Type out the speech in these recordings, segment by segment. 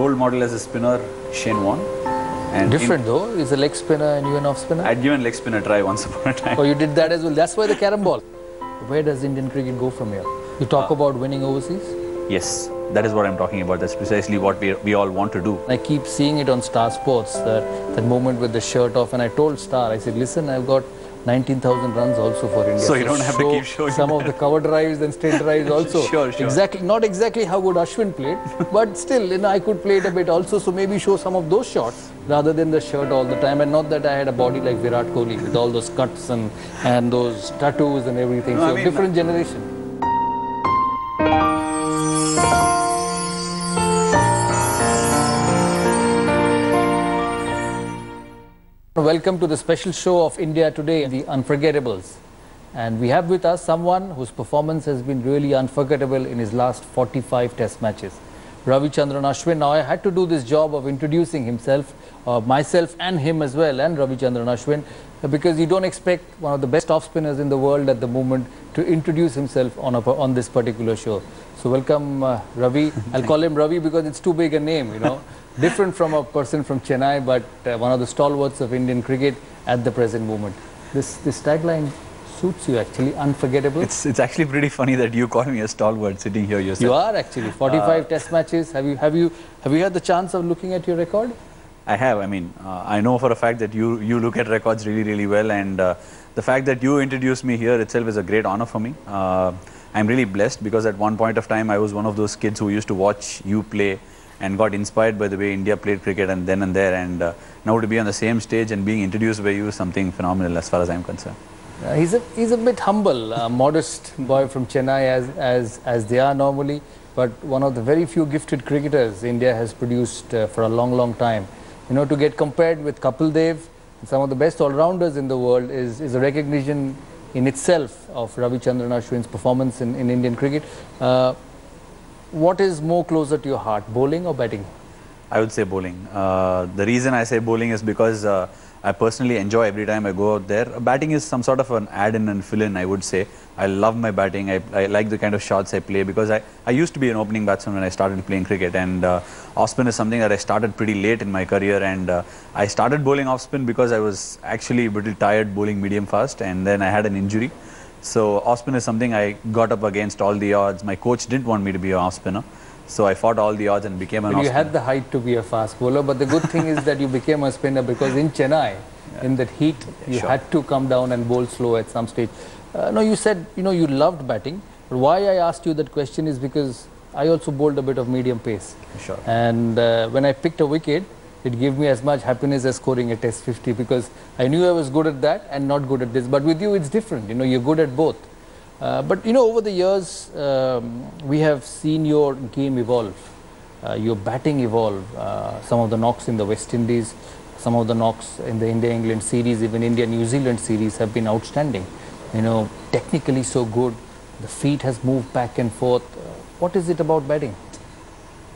role model as a spinner, Shane Warne. And Different though. he's a leg spinner and you're an off spinner? I'd given leg spinner a try once upon a time. Oh, you did that as well. That's why the carom ball. Where does Indian cricket go from here? You talk uh, about winning overseas. Yes, that is what I'm talking about. That's precisely what we, we all want to do. I keep seeing it on Star Sports, that, that moment with the shirt off. And I told Star, I said, listen, I've got 19,000 runs also for India. So you don't have to keep showing Some of the cover drives and straight drives also. Sure, sure. Exactly, not exactly how good Ashwin played, but still, you know, I could play it a bit also. So maybe show some of those shots rather than the shirt all the time. And not that I had a body like Virat Kohli with all those cuts and, and those tattoos and everything. No, I so mean- different generation. Welcome to the special show of India Today, The Unforgettables. And we have with us someone whose performance has been really unforgettable in his last 45 test matches. Ravichandran Ashwin. Now I had to do this job of introducing himself, uh, myself and him as well, and Ravichandran Ashwin, because you don't expect one of the best off spinners in the world at the moment to introduce himself on, a, on this particular show. So welcome uh, Ravi. I'll call him Ravi because it's too big a name, you know. Different from a person from Chennai, but uh, one of the stalwarts of Indian cricket at the present moment. This, this tagline suits you actually, unforgettable. It's, it's actually pretty funny that you call me a stalwart sitting here yourself. You are actually 45 test matches. Have you have you have you had the chance of looking at your record? I have. I mean, uh, I know for a fact that you you look at records really, really well, and uh, the fact that you introduced me here itself is a great honor for me. Uh, I'm really blessed because at one point of time I was one of those kids who used to watch you play and got inspired by the way India played cricket and then and there, and uh, now to be on the same stage and being introduced by you is something phenomenal as far as I'm concerned. Uh, he's a he's a bit humble, modest boy from Chennai as as as they are normally, but one of the very few gifted cricketers India has produced uh, for a long long time. You know, to get compared with Kapil Dev, some of the best all-rounders in the world is is a recognition in itself of Ravichandran Ashwin's performance in, in Indian cricket. Uh, what is more closer to your heart, bowling or batting? I would say bowling. Uh, the reason I say bowling is because uh, I personally enjoy every time I go out there. Batting is some sort of an add-in and fill-in, I would say. I love my batting. I, I like the kind of shots I play because I, I used to be an opening batsman when I started playing cricket and uh, off-spin is something that I started pretty late in my career and uh, I started bowling off-spin because I was actually a little tired bowling medium fast and then I had an injury. So off-spin is something I got up against all the odds. My coach didn't want me to be an off-spinner. So I fought all the odds and became an But you had the height to be a fast bowler, but the good thing is that you became a spinner because in Chennai, in that heat, you sure. had to come down and bowl slow at some stage. Uh, no, you said you know you loved batting, but why I asked you that question is because I also bowled a bit of medium pace. Sure. And uh, when I picked a wicket, it gave me as much happiness as scoring a Test 50 because I knew I was good at that and not good at this. But with you, it's different. You know, you're good at both. Uh, but you know, over the years, um, we have seen your game evolve, uh, your batting evolve. Uh, some of the knocks in the West Indies, some of the knocks in the India-England series, even India-New Zealand series have been outstanding. You know, technically so good. The feet has moved back and forth. What is it about batting?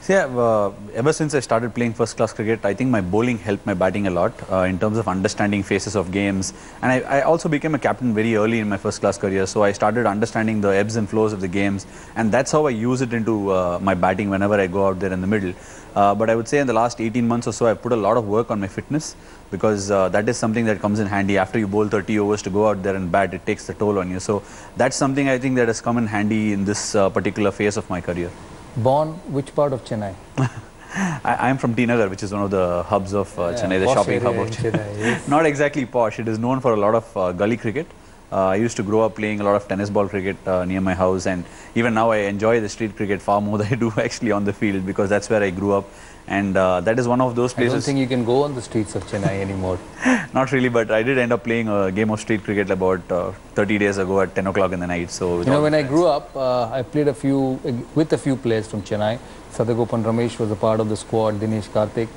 Yeah, uh, ever since I started playing first class cricket, I think my bowling helped my batting a lot uh, in terms of understanding phases of games. And I, I also became a captain very early in my first class career. So I started understanding the ebbs and flows of the games. And that's how I use it into uh, my batting whenever I go out there in the middle. Uh, but I would say in the last 18 months or so, I've put a lot of work on my fitness because uh, that is something that comes in handy. After you bowl 30 overs to go out there and bat, it takes the toll on you. So that's something I think that has come in handy in this uh, particular phase of my career. Born which part of Chennai? I, I'm from T Nagar, which is one of the hubs of uh, Yeah, Chennai, the shopping hub of Chennai. Chennai, yes. Not exactly posh. It is known for a lot of uh, gully cricket. Uh, I used to grow up playing a lot of tennis ball cricket uh, near my house, and even now I enjoy the street cricket far more than I do actually on the field because that's where I grew up, and uh, that is one of those places. I don't think you can go on the streets of Chennai anymore. Not really, but I did end up playing a game of street cricket about uh, 30 days ago at 10 o'clock in the night. So You know, when I grew up, uh, I played a few with a few players from Chennai. Sadagopan Ramesh was a part of the squad, Dinesh Karthik,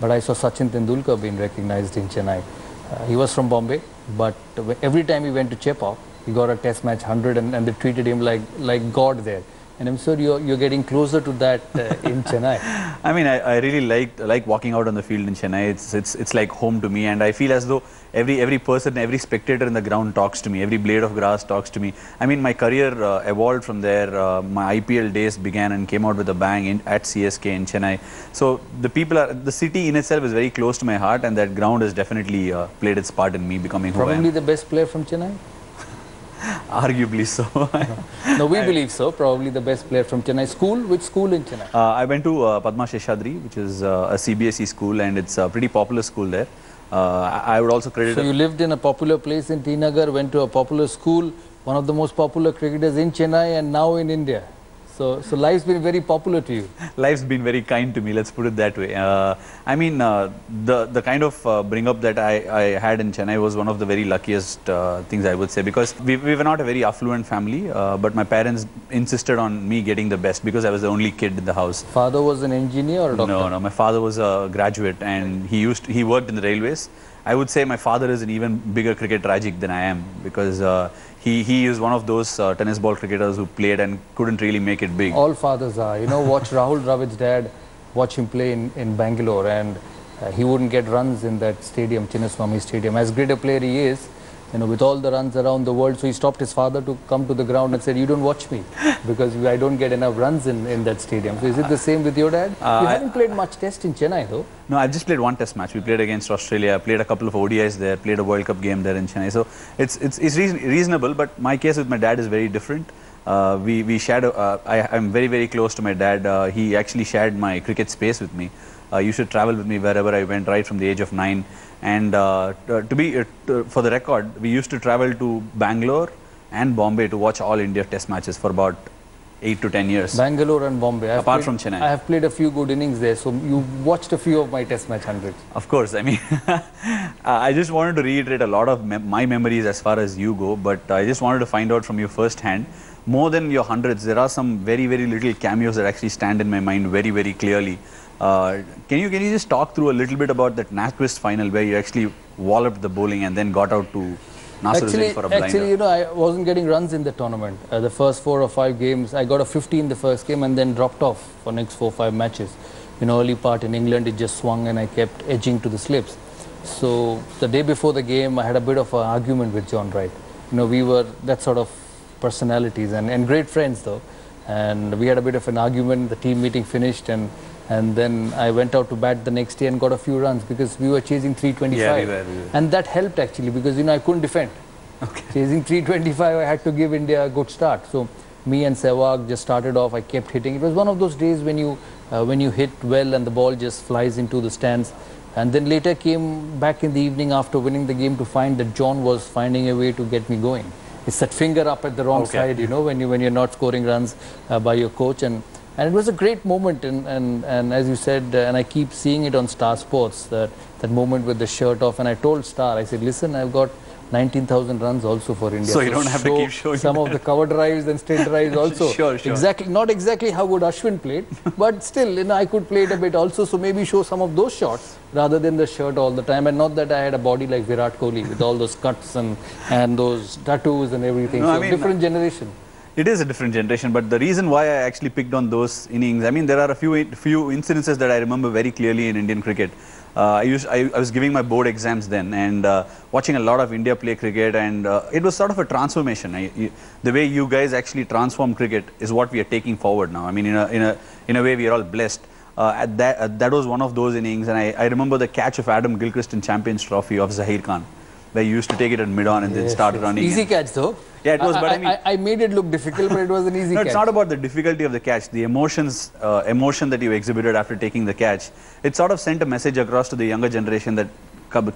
but I saw Sachin Tendulkar being recognized in Chennai. Uh, he was from Bombay, but every time he went to Chepauk, he got a test match 100 and, and they treated him like, like God there. And I'm sure you're, you're getting closer to that uh, in Chennai. I mean, I, I really like like walking out on the field in Chennai. It's it's it's like home to me, and I feel as though every every person, every spectator in the ground talks to me. Every blade of grass talks to me. I mean, my career uh, evolved from there. Uh, my IPL days began and came out with a bang in, at CSK in Chennai. So the people are the city in itself is very close to my heart, and that ground has definitely uh, played its part in me becoming who I Probably the best player from Chennai? Arguably so. No, we believe so. Probably the best player from Chennai. School? Which school in Chennai? Uh, I went to uh, Padma Seshadri, which is uh, a CBSE school, and it's a pretty popular school there. Uh, I I would also credit. So you lived in a popular place in T Nagar, went to a popular school, one of the most popular cricketers in Chennai and now in India. So, so life's been very popular to you. life's been very kind to me. Let's put it that way. Uh, I mean, uh, the the kind of uh, bring up that I, I had in Chennai was one of the very luckiest uh, things I would say because we, we were not a very affluent family, uh, but my parents insisted on me getting the best because I was the only kid in the house. Father was an engineer or a doctor? No, no. My father was a graduate and he used he worked in the railways. I would say my father is an even bigger cricket tragic than I am because uh, he he is one of those uh, tennis ball cricketers who played and couldn't really make it big. All fathers are. You know, watch Rahul Dravid's dad, watch him play in, in Bangalore and uh, he wouldn't get runs in that stadium, Chinnaswamy Stadium. As great a player he is, you know, with all the runs around the world, so he stopped his father to come to the ground and said, you don't watch me because I don't get enough runs in, in that stadium. So is it the same with your dad? Uh, you haven't played much test in Chennai though. No, I've just played one test match. We played against Australia, played a couple of ODIs there, played a World Cup game there in Chennai. So it's it's, it's reason, reasonable, but my case with my dad is very different. Uh, we we shared. Uh, I am very very close to my dad. Uh, he actually shared my cricket space with me. Uh, used to travel with me wherever I went, right from the age of nine. And uh, to be uh, t- for the record, we used to travel to Bangalore and Bombay to watch all India Test matches for about eight to ten years. Bangalore and Bombay. I've Apart played- from Chennai. I have played a few good innings there. So you watched a few of my test match hundreds. Of course, I mean, I just wanted to reiterate a lot of mem- my memories as far as you go, but I just wanted to find out from you firsthand. More than your hundreds, there are some very, very little cameos that actually stand in my mind very, very clearly. Uh, can you can you just talk through a little bit about that NatWest final where you actually walloped the bowling and then got out to Nasruddin for a blinder? actually, you know, I wasn't getting runs in the tournament. Uh, the first four or five games, I got a 50 in the first game and then dropped off for next four or five matches. You know, early part in England, it just swung and I kept edging to the slips. So the day before the game, I had a bit of an argument with John Wright. You know, we were that sort of personalities and, and great friends though. And we had a bit of an argument. The team meeting finished and and then I went out to bat the next day and got a few runs because we were chasing 325. Yeah, we were, we were. And that helped actually because you know I couldn't defend. Okay. Chasing 325, I had to give India a good start. So me and Sehwag just started off. I kept hitting. It was one of those days when you uh, when you hit well and the ball just flies into the stands. And then later came back in the evening after winning the game to find that John was finding a way to get me going. It's that finger up at the wrong Okay. side, you know, when you when you're not scoring runs uh, by your coach and. And it was a great moment, and, and, and as you said, uh, and I keep seeing it on Star Sports, that, that moment with the shirt off. And I told Star, I said, listen, I've got 19,000 runs also for India. So you don't have to keep showing some of the cover drives and straight drives also. Sure, sure. Exactly, not exactly how good Ashwin played, but still, you know, I could play it a bit also. So maybe show some of those shots rather than the shirt all the time. And not that I had a body like Virat Kohli with all those cuts and and those tattoos and everything. No, so I mean- different generation. It is a different generation, but the reason why I actually picked on those innings, I mean, there are a few few incidences that I remember very clearly in Indian cricket. Uh, I, used, I, I was giving my board exams then and uh, watching a lot of India play cricket, and uh, it was sort of a transformation. I, you, the way you guys actually transform cricket is what we are taking forward now. I mean, in a, in a, in a way, we are all blessed. Uh, at that, uh, that was one of those innings, and I, I remember the catch of Adam Gilchrist in Champions Trophy of Zaheer Khan, where you used to take it at mid on and then Yes, start yes. running. Easy catch though. Yeah, it was, but I mean- I, I made it look difficult, but it was an easy No, catch. it's not about the difficulty of the catch. The emotions, uh, emotion that you exhibited after taking the catch, it sort of sent a message across to the younger generation that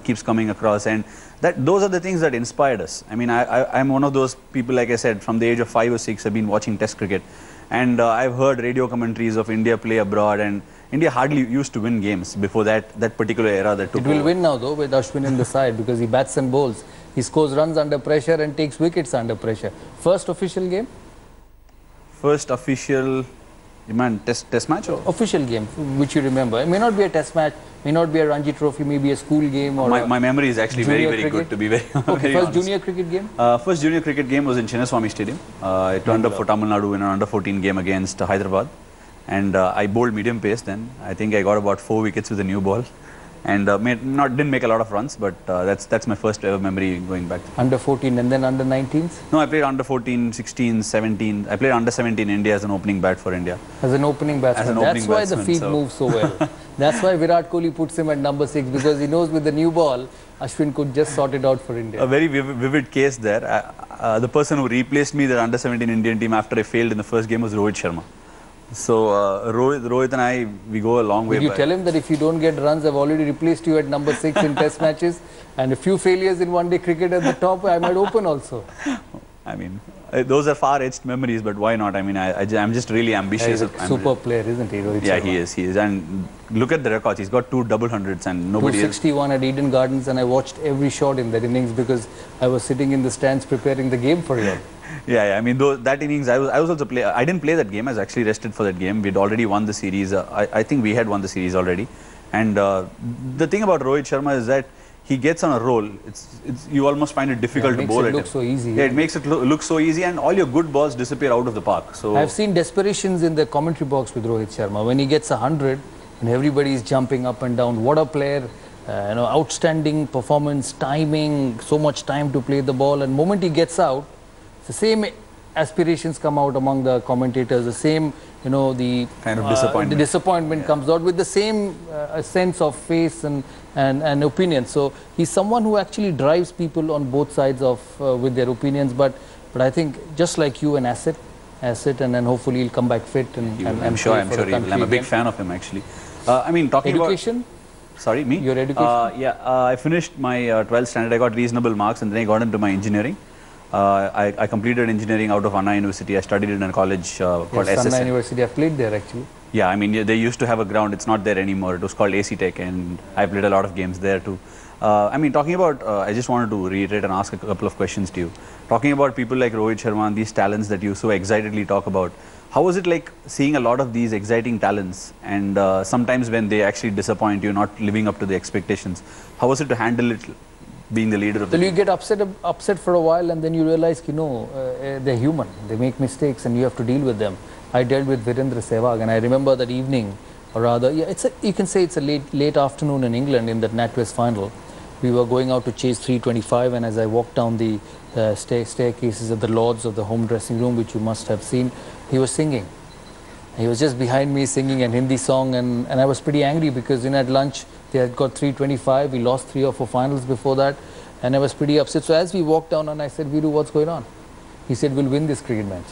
keeps coming across, and that those are the things that inspired us. I mean, I, I, I'm one of those people, like I said, from the age of five or six, I've been watching Test cricket, and uh, I've heard radio commentaries of India play abroad, and India hardly used to win games before that that particular era that took It will over. win now though with Ashwin in the side because he bats and bowls. He scores runs under pressure and takes wickets under pressure. First official game? First official, You mean test test match or? Official game, which you remember. It may not be a test match, may not be a Ranji Trophy, maybe a school game or My, my memory is actually very very cricket? good to be very. Okay, very first honest. junior cricket game? Uh, first junior cricket game was in Chinnaswamy Stadium. Uh, I turned up for Tamil Nadu in an under 14 game against Hyderabad, and uh, I bowled medium pace. Then I think I got about four wickets with a new ball, and uh, made, not didn't make a lot of runs, but uh, that's that's my first ever memory going back. Under 14 and then under 19s No, I played under 14, 16, 17. I played under 17 India as an opening bat for India. as an opening batsman. an opening That's why the feet so- move so well. That's why Virat Kohli puts him at number six because he knows with the new ball, Ashwin could just sort it out for India. A very vivid, vivid case there. Uh, uh, the person who replaced me, the under 17 Indian team, after I failed in the first game was Rohit Sharma. So uh, Rohit, Rohit and I, we go a long way. Did you tell him that if you don't get runs, I've already replaced you at number six in test matches and a few failures in one day cricket at the top, I might open also. I mean, uh, those are far-etched memories, but why not? I mean, I, I, am just really ambitious. He's a I'm- super player, isn't he, Rohit Yeah, Sharma? he is. He is. And look at the records. He's got two double hundreds, and nobody else. 261 at Eden Gardens and I watched every shot in that innings because I was sitting in the stands preparing the game for you. Yeah, yeah. I mean, those, that innings, I was, I was also play. I didn't play that game. I was actually rested for that game. We'd already won the series. Uh, I, I think we had won the series already. And uh, the thing about Rohit Sharma is that he gets on a roll. It's, it's you almost find it difficult makes to bowl it at look him. so easy, Yeah, yeah. it makes it look, look so easy, and all your good balls disappear out of the park. So I've seen desperations in the commentary box with Rohit Sharma when he gets a hundred and everybody is jumping up and down. What a player! Uh, you know, outstanding performance, timing, so much time to play the ball. And moment he gets out, it's the same aspirations come out among the commentators. The same, you know, the Kind of uh, disappointment. the disappointment comes out with the same uh, sense of face and, and and opinion. So he's someone who actually drives people on both sides of uh, with their opinions. But but I think just like you, an asset, asset, and then hopefully he'll come back fit and, and. I'm sure. I'm sure he will. I'm a big again. fan of him actually. Uh, I mean, talking Education. about education. sorry, me. Your education? Uh, yeah, uh, I finished my uh, 12th standard. I got reasonable marks, and then I got into my engineering. Uh, I, I completed engineering out of Anna University. I studied in a college uh, called Yes, Sanna SSN. University. I've played there actually. Yeah, I mean, they used to have a ground. It's not there anymore. It was called AC Tech, and I played a lot of games there too. Uh, I mean, talking about, uh, I just wanted to reiterate and ask a couple of questions to you. Talking about people like Rohit Sharma and these talents that you so excitedly talk about, how was it like seeing a lot of these exciting talents and uh, sometimes when they actually disappoint you, not living up to the expectations? How was it to handle it being the leader of the Well, you get upset upset for a while, and then you realize, you know, uh, they're human. They make mistakes, and you have to deal with them. I dealt with Virender Sehwag, and I remember that evening, or rather, yeah, it's a, you can say it's a late late afternoon in England in that NatWest final. We were going out to chase 325, and as I walked down the uh, stair staircases of the lords of the home dressing room, which you must have seen, he was singing. He was just behind me singing an Hindi song, and, and I was pretty angry because you know, at lunch they had got 325. We lost three or four finals before that, and I was pretty upset. So as we walked down, and I said, Viru, what's going on? He said, We'll win this cricket match.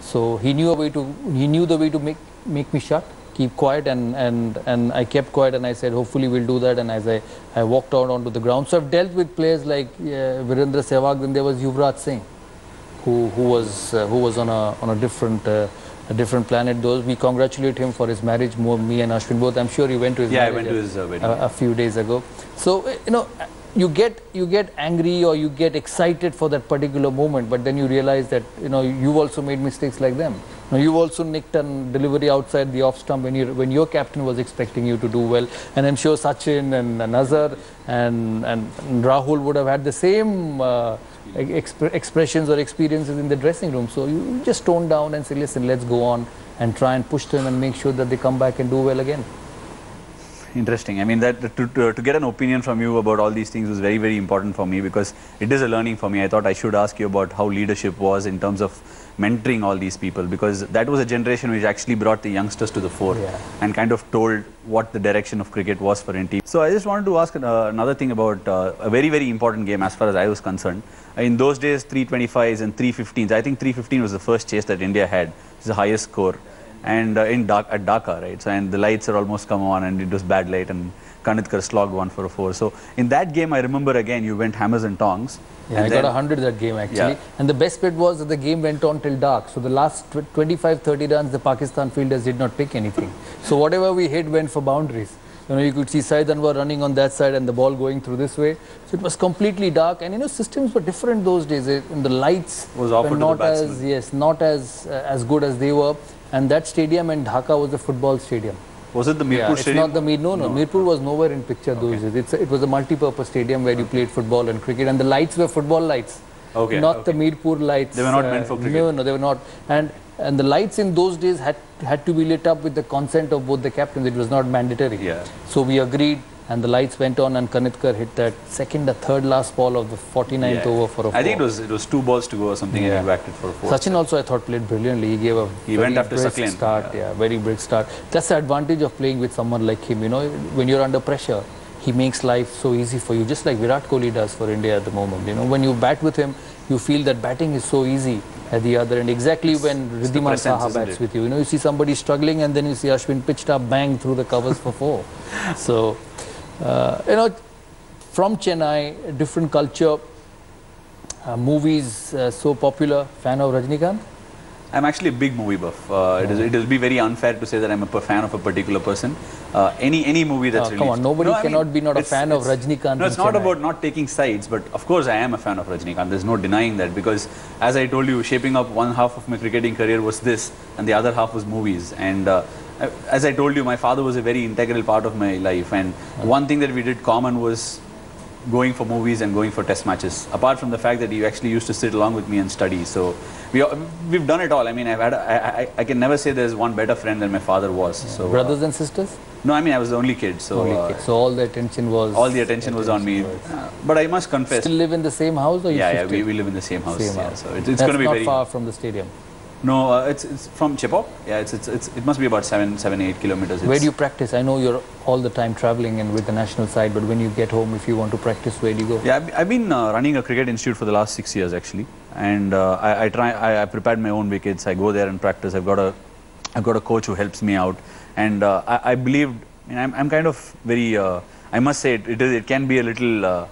So he knew a way to he knew the way to make make me shut, keep quiet, and and and I kept quiet, and I said, hopefully we'll do that. And as I I walked out onto the ground, so I've dealt with players like uh, Virender Sehwag. Then there was Yuvraj Singh who who was uh, who was on a on a different uh, a different planet. Those we congratulate him for his marriage. More me and Ashwin both. I'm sure he went to his Yeah, I went to his, uh, wedding. a, a few days ago. So uh, you know. You get you get angry or you get excited for that particular moment, but then you realize that you know you've also made mistakes like them. You know, you've also nicked a delivery outside the off stump when you when your captain was expecting you to do well, and I'm sure Sachin and Nazar and and Rahul would have had the same uh, exp- expressions or experiences in the dressing room. So you just tone down and say, listen, let's go on and try and push them and make sure that they come back and do well again. Interesting. I mean, that to, to, to get an opinion from you about all these things was very, very important for me because it is a learning for me. I thought I should ask you about how leadership was in terms of mentoring all these people because that was a generation which actually brought the youngsters to the fore Yeah. and kind of told what the direction of cricket was for NT. So I just wanted to ask uh, another thing about uh, a very, very important game as far as I was concerned. In those days, 325s and 315s, I think 315 was the first chase that India had. It's the highest score and uh, in Dhaka, at Dhaka, right? So and the lights are almost come on, and it was bad light, and Kanitkar slogged one for a four. So in that game, I remember again you went hammers and tongs. Yeah, and I then- got 100 that game actually. Yeah. And the best bit was that the game went on till dark. So the last 25 30 runs, the Pakistan fielders did not pick anything. so whatever we hit went for boundaries. You know, you could see Saeed Anwar running on that side and the ball going through this way. So it was completely dark. And you know, systems were different those days. And the lights Was offered were not as yes, not as uh, as good as they were. and that stadium in Dhaka was a football stadium. Was it the Mirpur Yeah, it's Stadium? not the Mir. No, no, Mirpur was nowhere in picture those days. It's it was a multi-purpose stadium where you played football and cricket, and the lights were football lights. Okay, Not okay. the Mirpur lights. They were not meant for cricket. No, no, they were not. And and the lights in those days had had to be lit up with the consent of both the captains. It was not mandatory. Yeah. So we agreed, and the lights went on, and Kanitkar hit that second or third last ball of the 49th Yeah. over for a I think it four. was it was two balls to go or something, Yeah. and he whacked it for a four. Sachin also, I thought, played brilliantly. He gave a He very went after brisk start. yeah. Yeah. very brisk start. That's the advantage of playing with someone like him. You know, when you're under pressure, he makes life so easy for you, just like Virat Kohli does for India at the moment. You know, when you bat with him, you feel that batting is so easy at the other end. Exactly when the Riddhiman presence, Saha bats with you. You know, you see somebody struggling, and then you see Ashwin pitched up, bang through the covers for four. So, uh, you know, from Chennai, different culture. Uh, movies uh, so popular. Fan of Rajnikant? I'm actually a big movie buff. Uh, it, is, it will be very unfair to say that I'm a fan of a particular person. Uh, any any movie that's Oh, come released. on, nobody I cannot be not a fan of it's- Rajnikant No, it's not Chennai. about not taking sides, but of course I am a fan of Rajnikant. There's no denying that because, as I told you, shaping up one half of my cricketing career was this, and the other half was movies. And uh, as I told you, my father was a very integral part of my life. And one thing that we did common was going for movies and going for test matches. Apart from the fact that he actually used to sit along with me and study. So we, we've done it all. I mean, I've had, I, I, I can never say there's one better friend than my father was. So uh, Brothers and sisters? no, I mean, I was the only kid. So Only uh. So all the attention was. all the attention was on me. Uh, but I must confess, Still live in the same house or you yeah, yeah, we, we live in the same house. Same yeah, house. so it's, it's going to be not very far from the stadium. No. Uh, it's it's from Chepauk. Yeah, it's, it's it's it must be about seven seven eight kilometers. Where do you practice? I know you're all the time traveling and with the national side, but when you get home, if you want to practice, where do you go? Yeah, I've, I've been uh, running a cricket institute for the last six years actually, and uh, I, I try. I, I prepared my own wickets. I go there and practice. I've got a, I've got a coach who helps me out, and uh, I, I believed. I mean, I'm, I'm kind of very. Uh, I must say it, it is. It can be a little. Uh,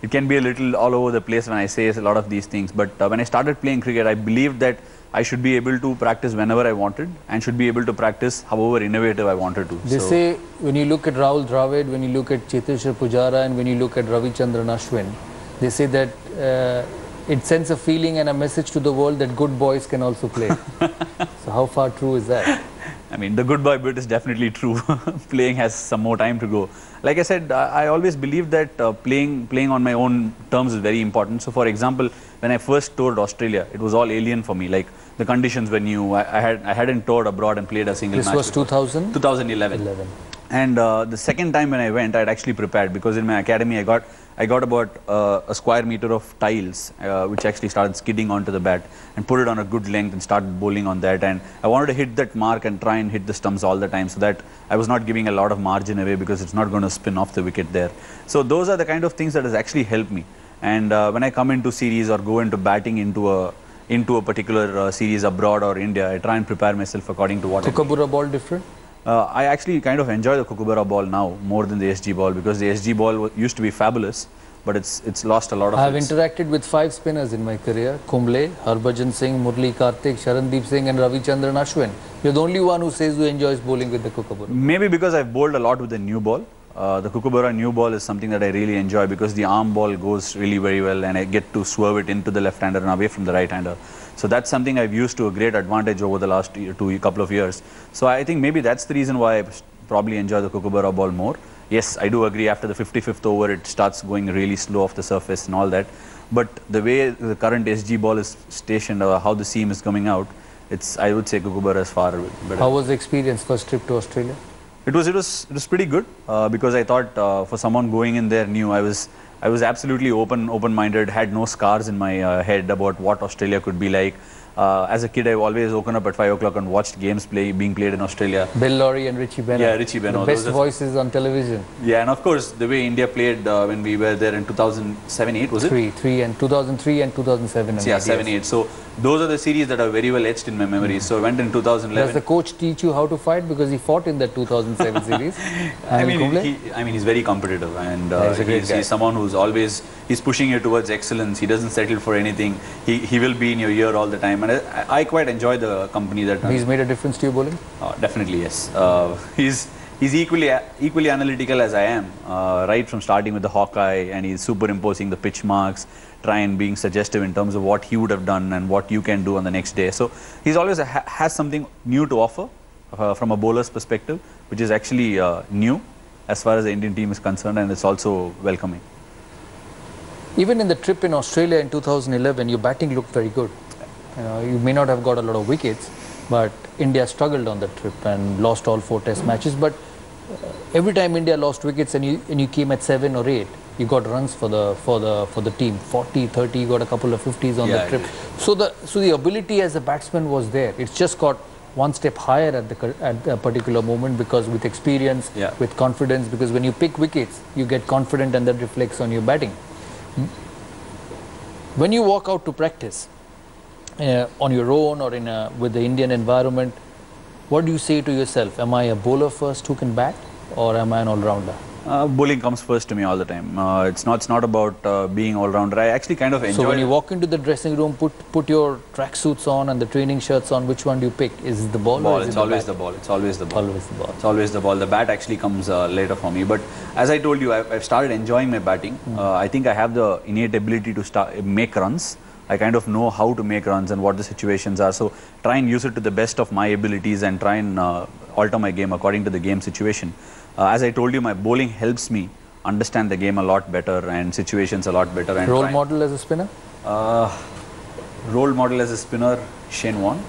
it can be a little all over the place when I say a lot of these things. But uh, when I started playing cricket, I believed that I should be able to practice whenever I wanted, and should be able to practice however innovative I wanted to. They So- say when you look at Rahul Dravid, when you look at Cheteshwar Pujara, and when you look at Ravichandran Ashwin, they say that uh, it sends a feeling and a message to the world that good boys can also play. so how far true is that? I mean, the good boy bit is definitely true. playing has some more time to go. Like I said, I, I always believed that uh, playing playing on my own terms is very important. So, for example, when I first toured Australia, it was all alien for me. Like the conditions were new. I, I had I hadn't toured abroad and played a single This match. was before. 2011. 2011. And uh, the second time when I went, I'd actually prepared because in my academy I got I got about uh, a square meter of tiles, uh, which actually started skidding onto the bat, and put it on a good length and started bowling on that. And I wanted to hit that mark and try and hit the stumps all the time, so that I was not giving a lot of margin away because it's not going to spin off the wicket there. So those are the kind of things that has actually helped me. And uh, when I come into series or go into batting into a into a particular uh, series abroad or India, I try and prepare myself according to what. Kookaburra ball different? Uh, I actually kind of enjoy the Kookaburra ball now more than the SG ball because the SG ball used to be fabulous, but it's it's lost a lot of I have its- interacted with five spinners in my career. Kumble, Harbhajan Singh, Murali Kartik, Sarandeep Singh and Ravi Ravichandran Ashwin. You're the only one who says who enjoys bowling with the Kookaburra. Maybe because I've bowled a lot with the new ball. Uh, the Kookaburra new ball is something that I really enjoy because the arm ball goes really very well and I get to swerve it into the left hander and away from the right hander. So that's something I've used to a great advantage over the last year, two couple of years. So I think maybe that's the reason why I probably enjoy the Kookaburra ball more. Yes, I do agree after the 55th over it starts going really slow off the surface and all that. But the way the current SG ball is stationed or how the seam is coming out, it's I would say Kookaburra is far better. How was the experience first trip to Australia? It was it was it was pretty good uh, because I thought uh, for someone going in there new I was I was absolutely open open minded had no scars in my uh, head about what Australia could be like. Uh, as a kid, I've always woken up at five o'clock and watched games play being played in Australia. Bill Lawry and Richie Benaud. Yeah, Richie Benaud, The best those voices on television. Yeah, and of course the way India played uh, when we were there in 2007 8 was it? Three, three, and 2003 and 2007. and Yeah, eight seven years. eight. So those are the series that are very well etched in my memory. So I went in 2011. Does the coach teach you how to fight because he fought in that 2007 series? I mean, he, I mean, he's very competitive, and uh, he's he's, he's someone who's always he's pushing you towards excellence. He doesn't settle for anything. He he will be in your ear all the time, and I, I quite enjoy the company that. He's made a difference to you bowling? Uh, definitely yes. Uh, he's he's equally equally analytical as I am. Uh, right from starting with the Hawkeye, and he's superimposing the pitch marks, try and being suggestive in terms of what he would have done and what you can do on the next day. So he's always has something new to offer uh, from a bowler's perspective, which is actually uh, new as far as the Indian team is concerned, and it's also welcoming. Even in the trip in Australia in 2011, your batting looked very good. You, know, you may not have got a lot of wickets, but India struggled on the trip and lost all four test matches. But uh, every time India lost wickets and you, and you came at seven or eight, you got runs for the for the for the team 40 30 you got a couple of 50s on Yeah, the trip did. so the so the ability as a batsman was there it's just got one step higher at the at a particular moment because with experience Yeah. with confidence because when you pick wickets you get confident and that reflects on your batting when you walk out to practice uh, on your own or in a, with the Indian environment, what do you say to yourself? Am I a bowler first who can bat, or am I an all-rounder? Uh, bowling comes first to me all the time. Uh, it's not. It's not about uh, being all rounder. I actually kind of enjoy. So when you walk into the dressing room, put put your tracksuits on and the training shirts on. Which one do you pick? Is the ball, ball. It's it always the the ball. It's always the ball. Always the ball. It's always the ball. The bat actually comes uh, later for me. But as I told you, I've, I've started enjoying my batting. Uh, I think I have the innate ability to start make runs. I kind of know how to make runs and what the situations are. So try and use it to the best of my abilities and try and uh, alter my game according to the game situation. Uh, as I told you, my bowling helps me understand the game a lot better and situations a lot better. And Role try- model as a spinner? Uh, role model as a spinner, Shane Warne.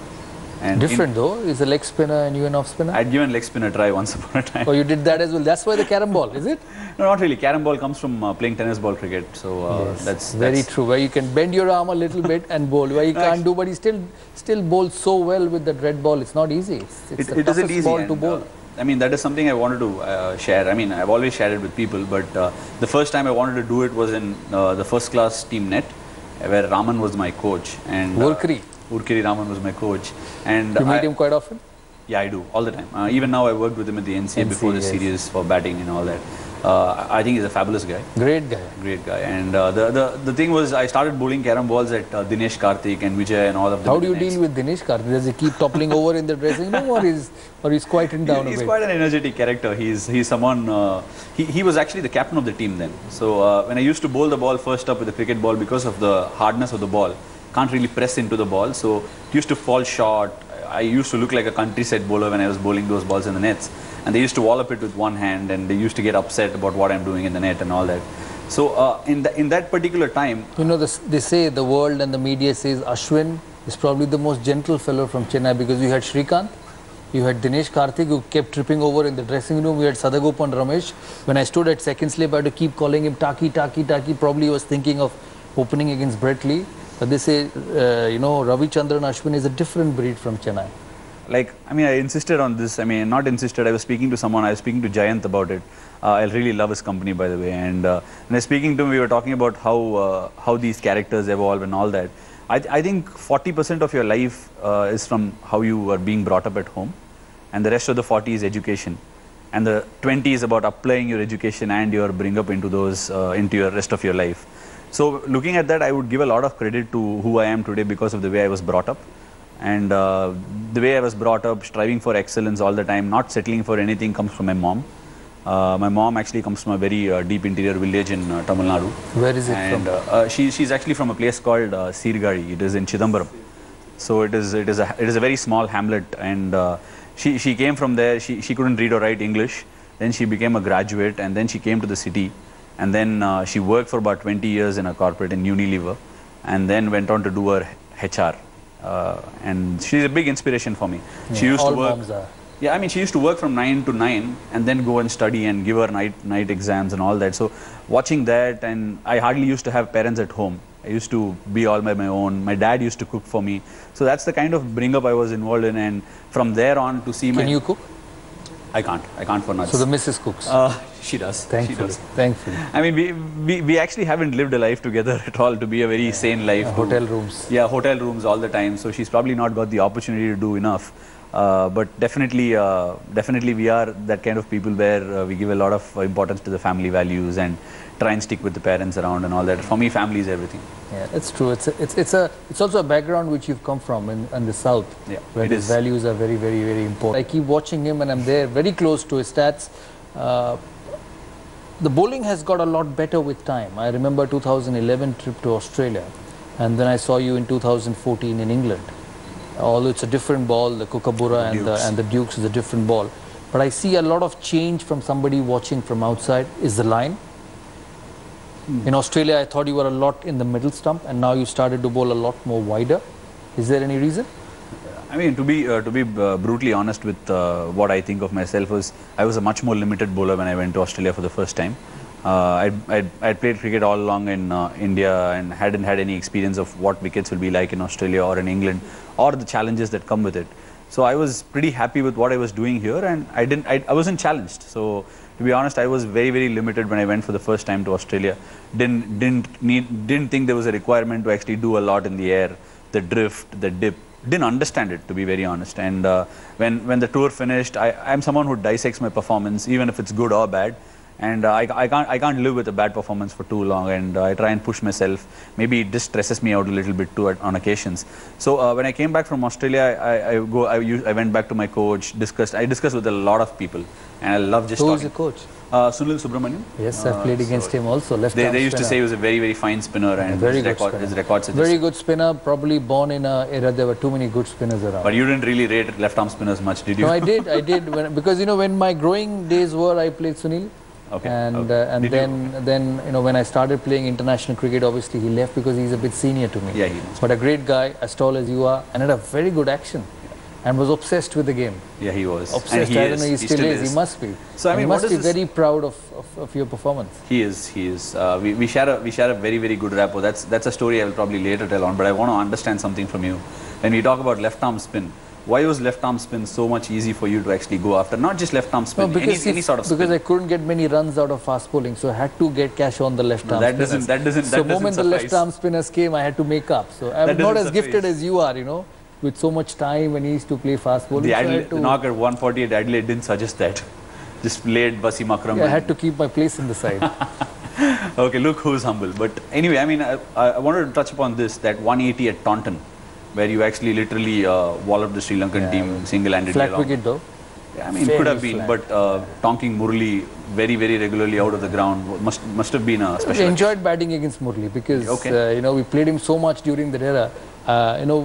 And in- Different though. Is a leg spinner and you an off spinner? I'd given leg spinner a try once upon a time. oh, you did that as well. That's why the carom ball, is it? No, not really. Carom ball comes from uh, playing tennis ball cricket. So uh, Yes, that's very that's, true. Where you can bend your arm a little bit and bowl. Where you can't do, but he still still bowls so well with that red ball. It's not easy. It's, it's It, the it isn't toughest easy. ball to bowl. uh, I mean, that is something I wanted to uh, share. I mean, I've always shared it with people, but uh, the first time I wanted to do it was in uh, the first class team net, where Raman was my coach. And uh, Woorkeri. Woorkeri Raman was my coach. And you meet I- him quite often. Yeah, I do all the time. Uh, even now, I worked with him at the NCA, before the yes. series for batting and all that. Uh, I think he's a fabulous guy. Great guy. Great guy. And uh, the, the the thing was, I started bowling carom balls at uh, Dinesh Karthik and Vijay and all of them. How do you deal with Dinesh Karthik? Does he keep toppling over in the dressing room, or is or he's quieting down he's a bit? He's quite an energetic character. He's he's someone. Uh, he he was actually the captain of the team then. So uh, when I used to bowl the ball first up with the cricket ball because of the hardness of the ball, can't really press into the ball. So it used to fall short. I used to look like a countryside bowler when I was bowling those balls in the nets. And they used to wallop it with one hand, and they used to get upset about what I'm doing in the net and all that. So uh, in the, in that particular time, You know, this, they say the world and the media says Ashwin is probably the most gentle fellow from Chennai because you had Shrikant, you had Dinesh Karthik who kept tripping over in the dressing room, you had Sadagopan Ramesh. When I stood at second slip, I had to keep calling him Taki, Taki, Taki. Probably he was thinking of opening against Brett Lee. But they say, uh, you know, Ravichandran Ashwin is a different breed from Chennai. Like i mean i insisted on this. I mean not insisted. I was speaking to someone. I was speaking to jayant about it. Uh, i really love his company by the way. And uh, i was speaking to him we were talking about how uh, how these characters evolve and all that. I, I think 40% of your life uh, is from how you are being brought up at home. And the rest of the 40 is education. And the 20 is about applying your education and your bring up into those uh, into your rest of your life. So looking at that i would give a lot of credit to who i am today because of the way i was brought up and uh, the way I was brought up, striving for excellence all the time, not settling for anything comes from my mom. Uh, my mom actually comes from a very uh, deep interior village in uh, Tamil Nadu. Where is it and, from? Uh, uh, she, she's actually from a place called uh, Sirgari. It is in Chidambaram. So it is, it is, a, it is a very small hamlet and uh, she, she came from there. She, she couldn't read or write English. Then she became a graduate and then she came to the city. And then uh, she worked for about 20 years in a corporate in Unilever and then went on to do her HR. Uh, and she's a big inspiration for me. she used to work. Yeah, I mean, she used to work from 9 to 9 and then go and study and give her night, night exams and all that. So, watching that, and I hardly used to have parents at home. I used to be all by my own. My dad used to cook for me. So, that's the kind of bring up I was involved in. And from there on to see my. Can you cook? I can't. I can't for nuts. So the missus cooks. uh, she does. She thankfully, does. thankfully. I mean, we, we, we actually haven't lived a life together at all to be a very sane life. to- Hotel rooms. yeah, hotel rooms all the time. So she's probably not got the opportunity to do enough. Uh, but definitely, uh, definitely, we are that kind of people where uh, we give a lot of importance to the family values and try and stick with the parents around and all that. For me, family is everything. Yeah, it's true. It's a, it's it's a it's also a background which you've come from in, in the south, Yeah, where these values are very very very important. I keep watching him, and I'm there very close to his stats. Uh, the bowling has got a lot better with time. I remember 2011 trip to Australia, and then I saw you in 2014 in England. Although it's a different ball, the Kookaburra and the, and the Dukes is a different ball. But I see a lot of change from somebody watching from outside. Is the line? In Australia, I thought you were a lot in the middle stump, and now you started to bowl a lot more wider. Is there any reason? I mean, to be uh, to be uh, brutally honest with uh, what I think of myself was I was a much more limited bowler when I went to Australia for the first time. Uh, I'd, I'd, I'd played cricket all along in uh, India and hadn't had any experience of what wickets will be like in Australia or in England or the challenges that come with it. So I was pretty happy with what I was doing here and I didn't I, I wasn't challenged. So to be honest, I was very very limited when I went for the first time to Australia. Didn't didn't need didn't think there was a requirement to actually do a lot in the air, the drift, the dip. Didn't understand it to be very honest. And uh, when when the tour finished I, i'm someone who dissects my performance even if it's good or bad and uh, I, I can't i can't live with a bad performance for too long and uh, i try and push myself maybe it just stresses me out a little bit too at, on occasions so uh, when i came back from australia i, I go I, u- I went back to my coach discussed i discussed with a lot of people and i love just Who is talking the coach? uh, sunil subramanian Yes, I've Uh, played so against him also. Left they, arm they used to say he was a very very fine spinner and very his, good record, spinner. his record suggests Very good spinner, probably born in a era there were too many good spinners around. but you didn't really rate left arm spinners much did you No, I did, I did, when, because you know when my growing days were, I played Sunil, Okay, and okay. uh, and Did you- then then you know when I started playing international cricket, obviously he left because he's a bit senior to me. Yeah, he was. But a great guy, as tall as you are, and had a very good action, and was obsessed with the game. Yeah, he was. Obsessed. he I is. don't know. He, he still, is. He must be. So, I mean, he must be this- very proud of, of, of your performance. He is. He is. Uh, we, we share a we share a very very good rapport. That's that's a story I will probably later tell on. But I want to understand something from you. When we talk about left arm spin, why was left arm spin so much easy for you to actually go after? Not just left arm No, spin, because, any, any sort of spin. because I couldn't get many runs out of fast bowling, so I had to get cash on the left No, arm. that doesn't- that doesn't- So that doesn't moment the left arm spinners came, I had to make up. So I'm not as gifted as you are, you know, with so much time when he used to play fast bowling. the so Adelaide, the knock at 148 Adelaide didn't suggest that. Just played Wasim Akram. yeah, I had to keep my place in the side. okay, look who's humble. But anyway, I mean, I, I I wanted to touch upon this that 180 at Taunton, where you actually literally uh, walloped the Sri Lankan Yeah. team single-handedly. Flat along. wicket though. Yeah, I mean, it could have been, flat. but uh, tonking Murli very, very regularly out of the ground must must have been a special. enjoyed batting against Murli because Okay. uh, you know we played him so much during that era. Uh, you know,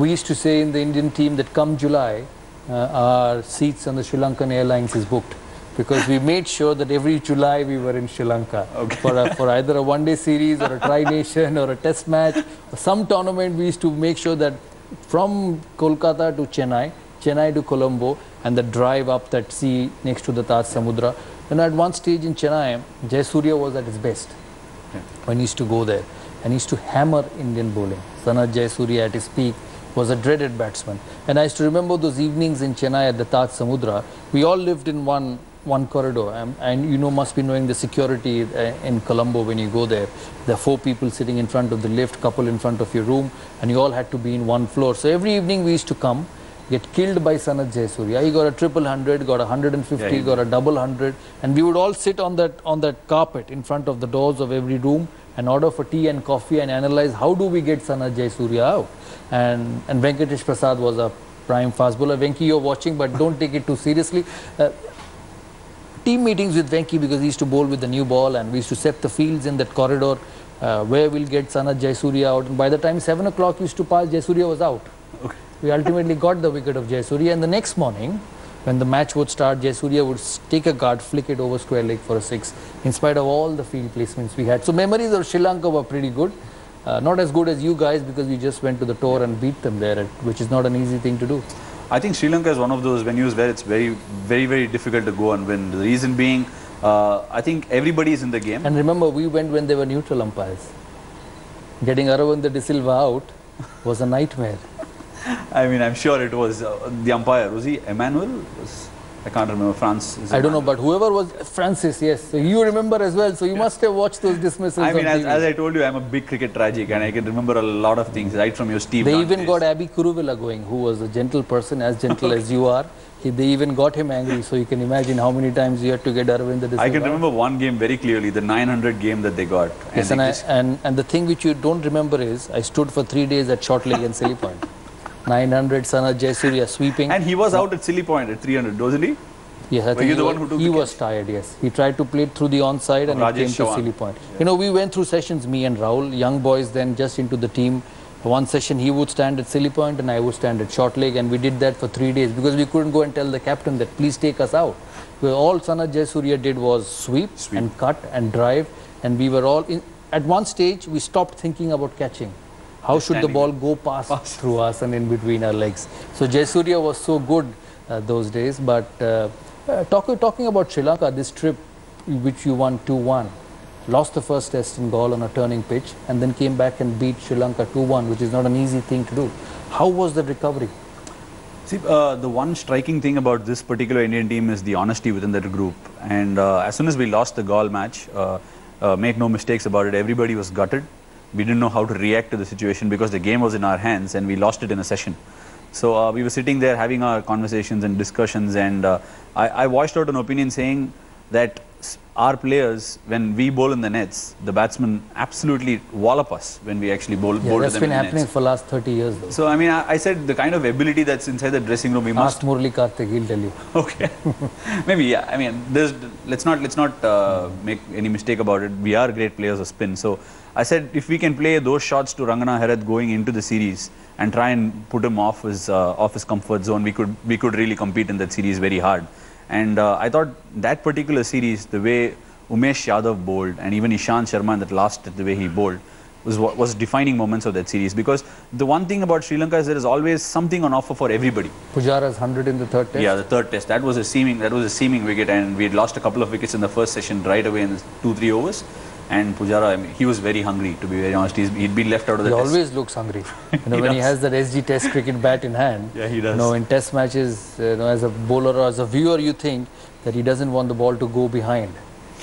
we used to say in the Indian team that come July, uh, our seats on the Sri Lankan Airlines is booked because we made sure that every July we were in Sri Lanka Okay. for a, for either a one-day series or a tri-nation or a test match, or some tournament. We used to make sure that from Kolkata to Chennai, Chennai to Colombo, and the drive up that sea next to the Taj Samudra. And at one stage in Chennai, Jayasuriya was at his best when he used to go there and he used to hammer Indian bowling. Sanath Jayasuriya at his peak was a dreaded batsman. And I used to remember those evenings in Chennai at the Taj Samudra. We all lived in one one corridor and, and you know must be knowing the security uh, in Colombo when you go there. There are four people sitting in front of the lift, couple in front of your room and you all had to be in one floor. So every evening we used to come get killed by Sanath Jayasuriya. He got a triple hundred, got a hundred and fifty, Yeah, got a double hundred, and we would all sit on that on that carpet in front of the doors of every room and order for tea and coffee and analyze how do we get Sanath Jayasuriya out. And and Venkatesh Prasad was a prime fast bowler. Venki, you're watching, but don't take it too seriously. Uh, team meetings with Venki because he used to bowl with the new ball and we used to set the fields in that corridor uh, where we'll get Sanath Jayasuriya out. And by the time 7 o'clock used to pass, Jayasuriya was out. Okay. We ultimately got the wicket of Jayasuriya and the next morning when the match would start, Jayasuriya would take a guard, flick it over square leg for a six in spite of all the field placements we had. So memories of Sri Lanka were pretty good. Uh, not as good as you guys because we just went to the tour and beat them there, which is not an easy thing to do. I think Sri Lanka is one of those venues where it's very, very, very difficult to go and win. The reason being, uh, I think everybody is in the game. And remember, we went when they were neutral umpires. Getting Aravinda De Silva out was a nightmare. I mean, I'm sure it was uh, the umpire. Was he Emmanuel? Was, I can't remember. France. I don't know, but whoever was Francis, yes. So you remember as well. So you must have watched those dismissals. I mean, as, as I told you, I'm a big cricket tragic, and I can remember a lot of things right from your Steve. they even days. got Abey Kuruvilla going, who was a gentle person, as gentle as you are. He, they even got him angry. So you can imagine how many times you had to get De Silva. I can remember one game very clearly, the 900 game that they got. Yes, they and, I, and, and the thing which you don't remember is I stood for three days at short leg and silly point. 900 Sanath Jayasuriya sweeping. and he was out at Silly Point at 300, wasn't he? Yes, I Were think you he, the was, one who took he was tired, yes. He tried to play it through the onside and Rajesh it came to silly point. You know, we went through sessions, me and Rahul, young boys then just into the team. One session he would stand at silly point and I would stand at short leg and we did that for three days because we couldn't go and tell the captain that please take us out. Well, all Sanat Jayasuriya did was sweep, Sweep. and cut and drive and we were all in, at one stage we stopped thinking about catching. How should the ball go past, through us and in between our legs? So Jayasuriya was so good uh, those days. But uh, uh, talk, talking about Sri Lanka, this trip which you won 2-1, lost the first test in Galle on a turning pitch and then came back and beat Sri Lanka 2-1, which is not an easy thing to do. How was the recovery? See, uh, the one striking thing about this particular Indian team is the honesty within that group. And uh, as soon as we lost the Galle match, uh, uh, make no mistakes about it, everybody was gutted. We didn't know how to react to the situation because the game was in our hands and we lost it in a session. So uh, we were sitting there having our conversations and discussions, and uh, I, I voiced out an opinion saying that our players, when we bowl in the nets, the batsmen absolutely wallop us when we actually bowl, Yeah, bowl to that's them been in the happening nets. for last 30 years though. So I mean, I, I said the kind of ability that's inside the dressing room, we must Ask Murali Kartik, he'll tell you. Okay, maybe yeah. I mean, there's let's not let's not uh, make any mistake about it. We are great players of spin. So I said if we can play those shots to Rangana Herath going into the series and try and put him off his uh, off his comfort zone, we could we could really compete in that series very hard. And uh, I thought that particular series, the way Umesh Yadav bowled and even Ishant Sharma in that last the way he bowled was what was defining moments of that series because the one thing about Sri Lanka is there is always something on offer for everybody. Pujara's 100 in the third test. Yeah, the third test. That was a seaming that was a seaming wicket, and we had lost a couple of wickets in the first session right away in two three overs. And Pujara, I mean, he was very hungry to be very honest. He's, he'd been left out of the He test. always looks hungry. You know, He when he has that SG Test cricket bat in hand. Yeah, he You does. know, in Test matches, uh, you know, as a bowler or as a viewer, you think that he doesn't want the ball to go behind.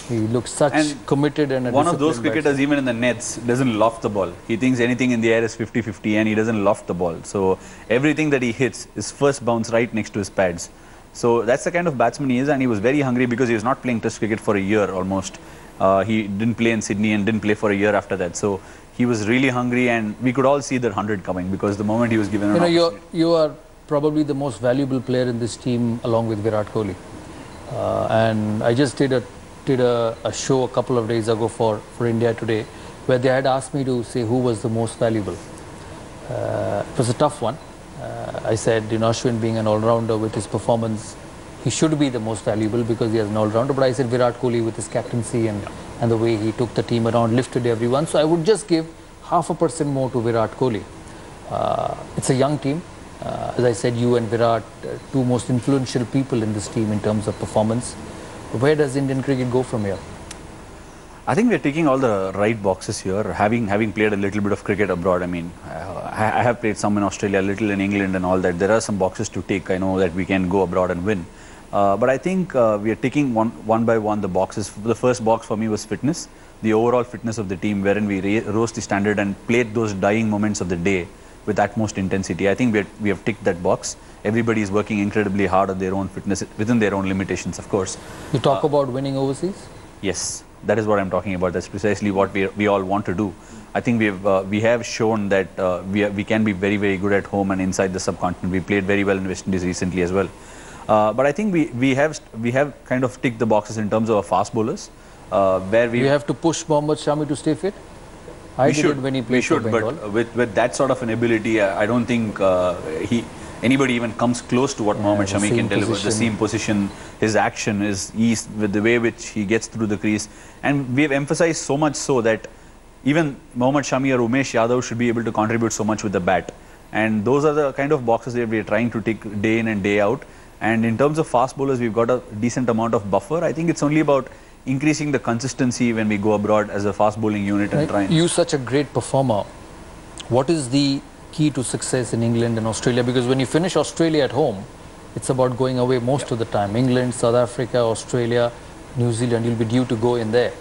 He looks such And committed and One of those cricketers, even in the nets, doesn't loft the ball. He thinks anything in the air is 50-50 and he doesn't loft the ball. So everything that he hits is first bounce right next to his pads. So that's the kind of batsman he is and he was very hungry because he was not playing test cricket for a year almost. Uh, he didn't play in Sydney and didn't play for a year after that. So he was really hungry and we could all see that 100 coming because the moment he was given an You know, you're, you are probably the most valuable player in this team along with Virat Kohli. Uh, and I just did a did a, a show a couple of days ago for, for India Today where they had asked me to say who was the most valuable. Uh, it was a tough one. Uh, I said, you know, Ashwin being an all-rounder with his performance, he should be the most valuable because he is an all-rounder. But I said Virat Kohli with his captaincy and, and the way he took the team around, lifted everyone. So I would just give half a percent more to Virat Kohli. Uh, it's a young team. Uh, as I said, you and Virat, uh, two most influential people in this team in terms of performance. Where does Indian cricket go from here? I think we're taking all the right boxes here. Having having played a little bit of cricket abroad, I mean, I, I have played some in Australia, a little in England, and all that. There are some boxes to take. I know that we can go abroad and win, uh, but I think uh, we are ticking one one by one the boxes. The first box for me was fitness, the overall fitness of the team, wherein we rose the standard and played those dying moments of the day with utmost intensity. I think we, are, we have ticked that box. Everybody is working incredibly hard on their own fitness within their own limitations, of course. You talk about winning overseas. Yes, that is what I'm talking about. That's precisely what we, we all want to do. I think we have, uh, we have shown that uh, we, are, we can be very, very good at home and inside the subcontinent. We played very well in West Indies recently as well. Uh, but I think we, we, have, we have kind of ticked the boxes in terms of our fast bowlers, uh, where we, You have to push Mohammad Shami to stay fit. I we did should, it when he we should, but uh, with, with that sort of an ability, I, I don't think uh, he anybody even comes close to what Mohammad Shami can deliver. The position. same position, his action, his ease, with the way which he gets through the crease, and we have emphasized so much so that even Mohammad Shami or Umesh Yadav should be able to contribute so much with the bat. And those are the kind of boxes that we are trying to tick day in and day out. And in terms of fast bowlers, we've got a decent amount of buffer. I think it's only about increasing the consistency when we go abroad as a fast bowling unit and try and You such a great performer. What is the key to success in England and Australia? Because when you finish Australia at home, it's about going away most of the time. England, South Africa, Australia, New Zealand, you'll be due to go in there.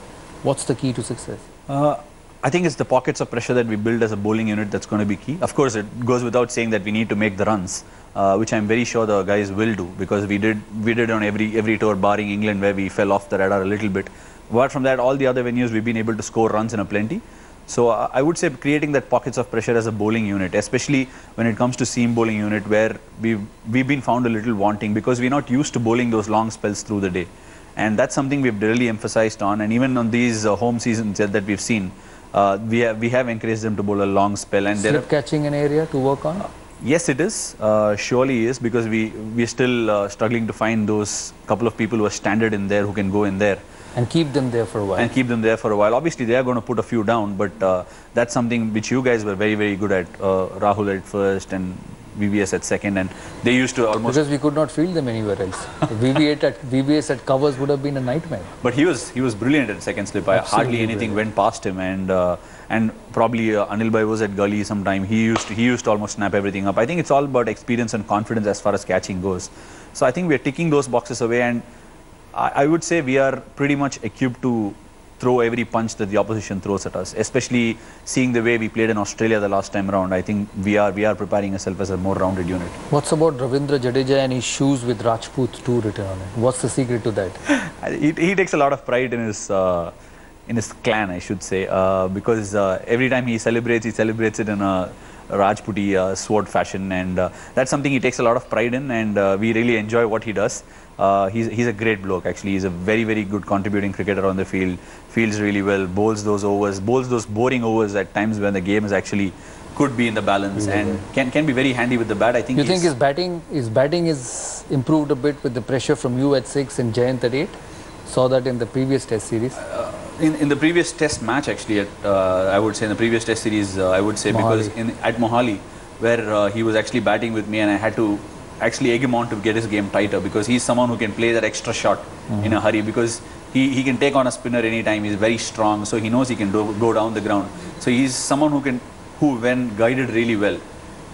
What's the key to success? Uh, I think it's the pockets of pressure that we build as a bowling unit that's going to be key. Of course, it goes without saying that we need to make the runs, uh, which I'm very sure the guys will do because we did we did on every every tour, barring England where we fell off the radar a little bit. Apart from that, all the other venues we've been able to score runs in a plenty. So uh, I would say creating that pockets of pressure as a bowling unit, especially when it comes to seam bowling unit, where we've we've been found a little wanting because we're not used to bowling those long spells through the day, and that's something we've really emphasized on. And even on these uh, home seasons that we've seen, uh, we have we have encouraged them to bowl a long spell. And there are, Slip catching an area to work on? Yes, it is. Uh, surely is because we we are still uh, struggling to find those couple of people who are standard in there who can go in there And keep them there for a while. and keep them there for a while. Obviously, they are going to put a few down, but uh, that's something which you guys were very very good at. Uh, Rahul at first and VVS at second, and they used to almost. because we could not field them anywhere else. VVS at, VVS at covers would have been a nightmare. But he was he was brilliant at second slip. I, Absolutely hardly anything brilliant. went past him, and uh, and probably uh, Anil Bhai was at gully sometime. He used to, he used to almost snap everything up. I think it's all about experience and confidence as far as catching goes. So I think we are ticking those boxes away, and I, I would say we are pretty much equipped to throw every punch that the opposition throws at us. Especially seeing the way we played in Australia the last time around, I think we are we are preparing ourselves as a more rounded unit. What's about Ravindra Jadeja and his shoes with Rajput 2 written on it? What's the secret to that? He, he takes a lot of pride in his uh, in his clan, I should say, uh, because uh, every time he celebrates, he celebrates it in a Rajputi uh, sword fashion, and uh, that's something he takes a lot of pride in, and uh, we really enjoy what he does. Uh, he's, he's a great bloke, actually. He's a very, very good contributing cricketer on the field. Fields really well, bowls those overs, bowls those boring overs at times when the game is actually could be in the balance, and can can be very handy with the bat. I think. You think his batting his batting is improved a bit with the pressure from you at 6 and Jayant at 8? Saw that in the previous test series. in, in the previous test match actually at uh, I would say in the previous test series uh, I would say because in at Mohali where uh, he was actually batting with me and I had to actually egg him on to get his game tighter because he's someone who can play that extra shot in a hurry because he, he can take on a spinner anytime he's very strong so he knows he can do, go down the ground so he's someone who can who when guided really well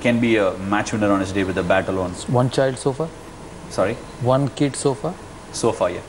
can be a match winner on his day with the bat alone One child so far? sorry One kid so far? so far yeah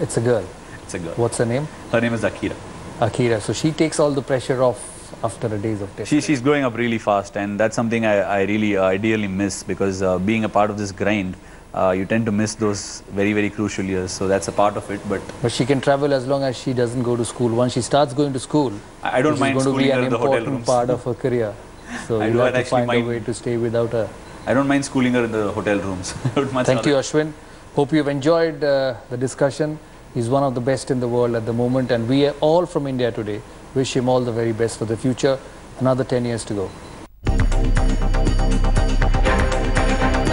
It's a girl. it's a girl What's her name? her name is Akhira Akhira. So she takes all the pressure off after a days of test. She, she's growing up really fast, and that's something I, I really uh, ideally miss because uh, being a part of this grind, uh, you tend to miss those very, very crucial years. So that's a part of it. But But she can travel as long as she doesn't go to school. Once she starts going to school, I don't mind going to be an in the hotel important part of her career. So do have to find a way to stay without her. I don't mind schooling her in the hotel rooms. Thank you, Ashwin. Hope you've enjoyed uh, the discussion. He's one of the best in the world at the moment, and we are all from India today wish him all the very best for the future. Another 10 years to go.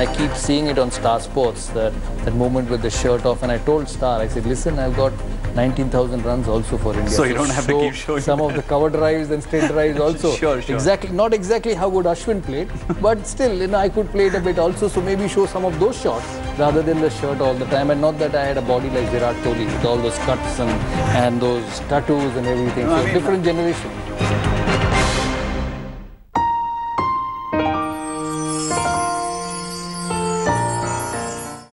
I keep seeing it on Star Sports, that, that moment with the shirt off. And I told Star, I said, listen, I've got 19,000 runs also for India. So you don't have to keep showing Some of the cover drives and straight drives also. Sure, sure. Exactly, not exactly how good Ashwin played, but still, you know, I could play it a bit also. So maybe show some of those shots rather than the shirt all the time. And not that I had a body like Virat Kohli with all those cuts and, and those tattoos and everything. No, I mean- different generation.